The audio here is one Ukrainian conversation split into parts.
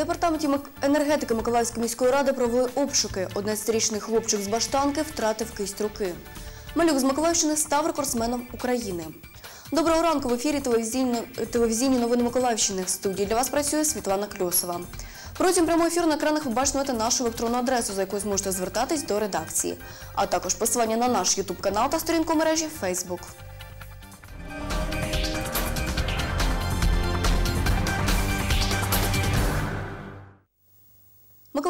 Департаменті енергетики Миколаївської міської ради провели обшуки. 11-річний хлопчик з Баштанки втратив кисть руки. Малюк з Миколаївщини став рекордсменом України. Доброго ранку в ефірі телевізійні, телевізійні новини Миколаївщини. В студії для вас працює Світлана Кльосова. Протягом прямого ефіру на екранах ви бачите нашу електронну адресу, за якою зможете звертатись до редакції, а також посилання на наш Ютуб канал та сторінку мережі Facebook.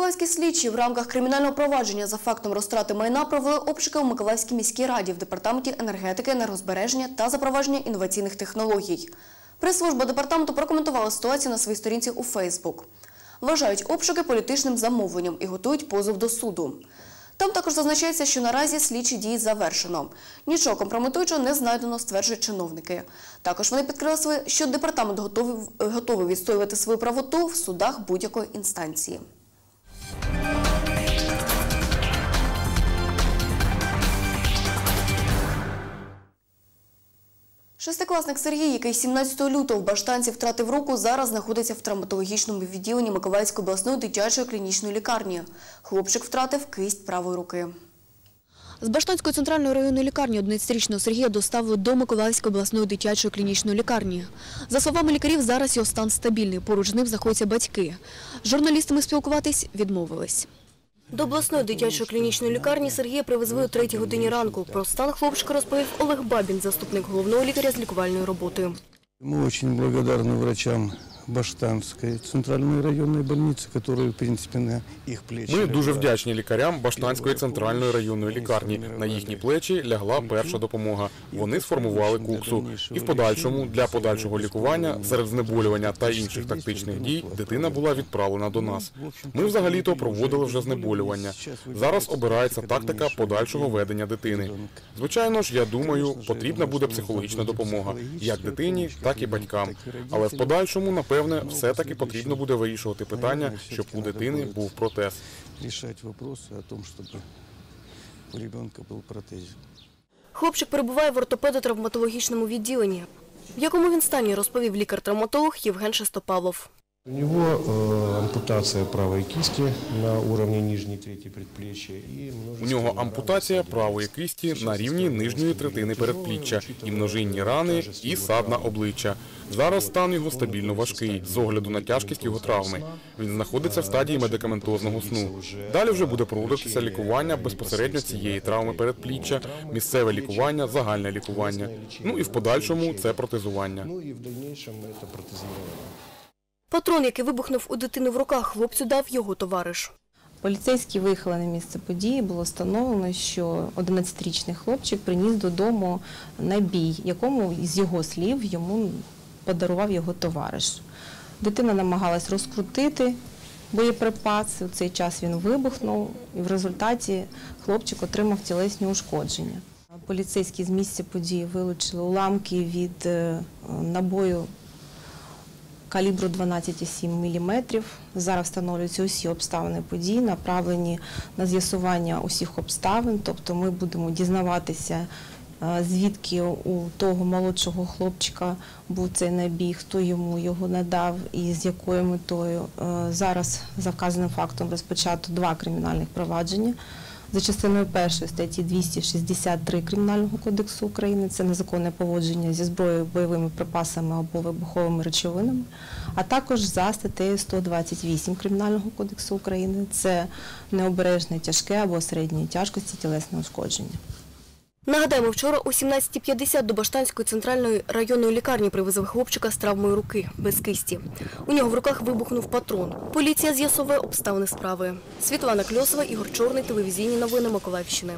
Миколаївські слідчі в рамках кримінального провадження за фактом розтрати майна провели обшуки у Миколаївській міській раді в департаменті енергетики, енергозбереження та запровадження інноваційних технологій. Прес-служба департаменту прокоментувала ситуацію на своїй сторінці у Фейсбук. Вважають обшуки політичним замовленням і готують позов до суду. Там також зазначається, що наразі слідчі дії завершено. Нічого компрометуючого не знайдено, стверджують чиновники. Також вони підкреслили, що департамент готовий, готовий відстоювати свою правоту в судах будь-якої інстанції. Шестикласник Сергій, який 17 лютого в Баштанці втратив руку, зараз знаходиться в травматологічному відділенні Миколаївської обласної дитячої клінічної лікарні. Хлопчик втратив кисть правої руки. З Баштанської центральної районної лікарні 11-річного Сергія доставили до Миколаївської обласної дитячої клінічної лікарні. За словами лікарів, зараз його стан стабільний. Поруч з ним знаходяться батьки. З журналістами спілкуватись відмовились. До обласної дитячої клінічної лікарні Сергія привезли о 3 годині ранку. Про стан хлопчика розповів Олег Бабін, заступник головного лікаря з лікувальної роботи. Мы очень благодарны врачам Баштанской центральной районной больницы, которые, в принципе, на их плечи... Ми дуже вдячні лікарям Баштанської центральної районної лікарні. На їхні плечі лягла перша допомога. Вони сформували куксу. І в подальшому для подальшого лікування серед знеболювання та інших тактичних дій дитина була відправлена до нас. Ми взагалі-то проводили вже знеболювання. Зараз обирається тактика подальшого ведення дитини. Звичайно ж, я думаю, потрібна буде психологічна допомога як дитині, так і батькам. Але в подальшому, напевне, все-таки потрібно буде вирішувати питання, щоб у дитини був протез. решать вопросы о том, чтобы у ребенка был протез. Хлопчик перебуває в ортопедо-травматологічному відділенні. В якому він стані, розповів лікар-травматолог Євген Шестопавлов. У него э, ампутация правой кисти на уровне нижней трети предплечья и У множественные нього ампутація правої кисті на рівні нижньої третини передпліччя і множинні рани, і сад на обличчя. Зараз стан його стабільно важкий з огляду на тяжкість його травми. Він знаходиться в стадії медикаментозного сну. Далі вже буде проводитися лікування безпосередньо цієї травми передпліччя, місцеве лікування, загальне лікування. Ну і в подальшому це протезування. Ну и в дальнейшем это протезирование. Патрон, який вибухнув у дитини в руках, хлопцю дав його товариш. Поліцейські виїхали на місце події. Було встановлено, що 11-річний хлопчик приніс додому набій, якому з його слів йому подарував його товариш. Дитина намагалась розкрутити боєприпас. У цей час він вибухнув, і в результаті хлопчик отримав тілесні ушкодження. Поліцейські з місця події вилучили уламки від е, набою калібру 12,7 мм. Зараз встановлюються усі обставини подій, направлені на з'ясування усіх обставин. Тобто ми будемо дізнаватися, звідки у того молодшого хлопчика був цей набій, хто йому його надав і з якою метою. Зараз за вказаним фактом розпочато два кримінальних провадження. За частиною першої статті 263 Кримінального кодексу України це незаконне поводження зі зброєю, бойовими припасами або вибуховими речовинами, а також за статтею 128 Кримінального кодексу України це необережне тяжке або середньої тяжкості тілесне ушкодження. Нагадаємо, вчора о 17.50 до Баштанської центральної районної лікарні привезли хлопчика з травмою руки без кисті. У нього в руках вибухнув патрон. Поліція з'ясовує обставини справи. Світлана Кльосова, Ігор Чорний, телевізійні новини Миколаївщини.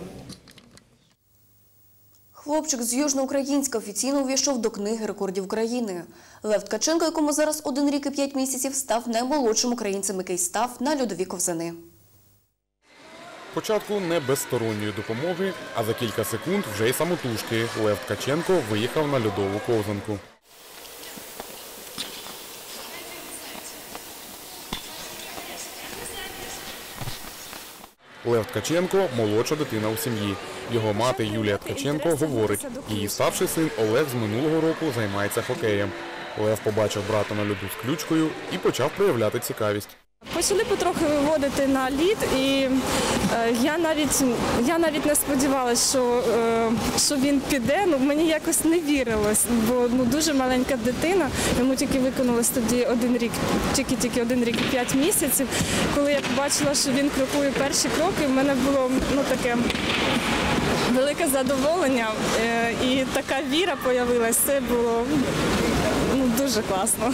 Хлопчик з Южноукраїнська офіційно увійшов до книги рекордів України. Лев Ткаченко, якому зараз один рік і п'ять місяців, став наймолодшим українцем, який став на льодові ковзани. Спочатку не без сторонньої допомоги, а за кілька секунд вже й самотужки Лев Ткаченко виїхав на льодову ковзанку. Лев Ткаченко молодша дитина у сім'ї. Його мати Юлія Ткаченко говорить, її старший син Олег з минулого року займається хокеєм. Лев побачив брата на льоду з ключкою і почав проявляти цікавість. Почали потрохи виводити на лід, і е, я навіть я навіть не сподівалася, що, е, що він піде. Ну мені якось не вірилось, бо ну дуже маленька дитина. Йому тільки виконалось тоді один рік, тільки тільки один рік і п'ять місяців. Коли я побачила, що він крокує перші кроки, в мене було ну таке. Велике задоволення е, і така віра появилась. Це було ну, дуже класно.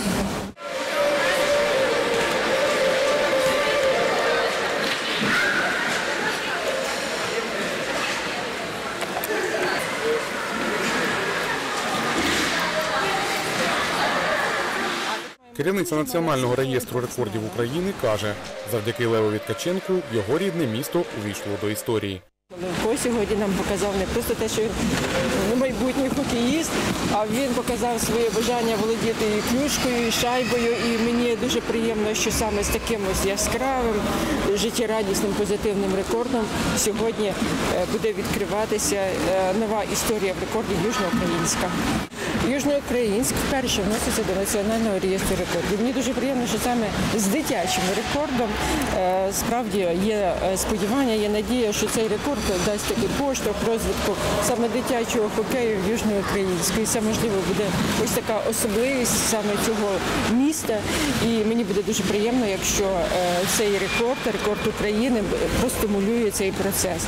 Керівниця Національного реєстру рекордів України каже, завдяки Левові Ткаченку його рідне місто увійшло до історії. Левко сьогодні нам показав не просто те, що він майбутній хокеїст, а він показав своє бажання володіти і клюшкою, і шайбою. І мені дуже приємно, що саме з таким ось яскравим, життєрадісним, позитивним рекордом сьогодні е, буде відкриватися е, нова історія в рекорді Южноукраїнська. Южноукраїнськ вперше вноситься до національного реєстру рекордів. Мені дуже приємно, що саме з дитячим рекордом е, справді є е, сподівання, є надія, що цей рекорд дасть такий поштовх розвитку саме дитячого хокею в Южноукраїнську. І це можливо буде ось така особливість саме цього міста. І мені буде дуже приємно, якщо е, цей рекорд, рекорд України, простимулює цей процес.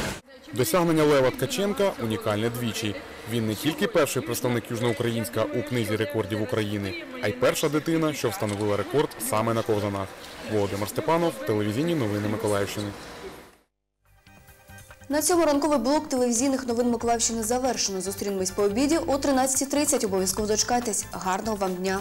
Досягнення Лева Ткаченка унікальне двічі. Він не тільки перший представник Южноукраїнська у книзі рекордів України, а й перша дитина, що встановила рекорд саме на ковзанах. Володимир Степанов, телевізійні новини Миколаївщини. На цьому ранковий блок телевізійних новин Миколаївщини завершено. Зустрінемось по обіді о 13.30. Обов'язково дочекайтесь. Гарного вам дня!